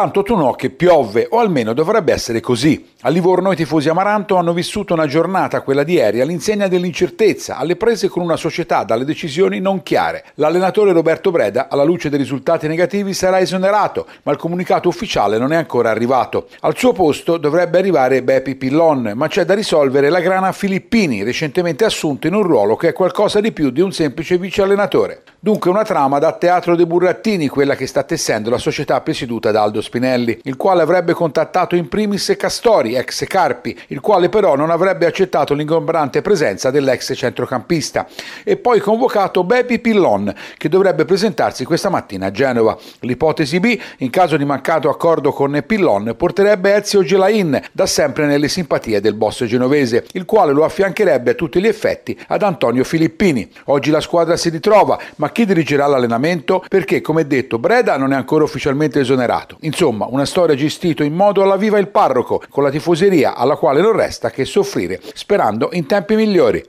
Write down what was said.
Soltanto Tonò che piove, o almeno dovrebbe essere così. A Livorno i tifosi Amaranto hanno vissuto una giornata, quella di ieri, all'insegna dell'incertezza, alle prese con una società dalle decisioni non chiare. L'allenatore Roberto Breda, alla luce dei risultati negativi, sarà esonerato, ma il comunicato ufficiale non è ancora arrivato. Al suo posto dovrebbe arrivare Bepi Pillon, ma c'è da risolvere la grana Filippini, recentemente assunto in un ruolo che è qualcosa di più di un semplice vice allenatore. Dunque una trama da Teatro dei Burrattini, quella che sta tessendo la società presieduta da Aldo Spinelli, il quale avrebbe contattato in primis Castori, ex Carpi, il quale però non avrebbe accettato l'ingombrante presenza dell'ex centrocampista, e poi convocato Bepi Pillon, che dovrebbe presentarsi questa mattina a Genova. L'ipotesi B, in caso di mancato accordo con Pillon, porterebbe Ezio Gelain, da sempre nelle simpatie del boss genovese, il quale lo affiancherebbe a tutti gli effetti ad Antonio Filippini. Oggi la squadra si ritrova, ma chi dirigerà l'allenamento? Perché, come detto, Breda non è ancora ufficialmente esonerato. Insomma, una storia gestita in modo alla viva il parroco, con la tifoseria alla quale non resta che soffrire, sperando in tempi migliori.